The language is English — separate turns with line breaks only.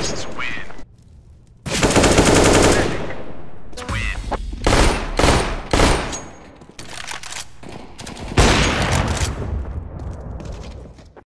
Fascists win.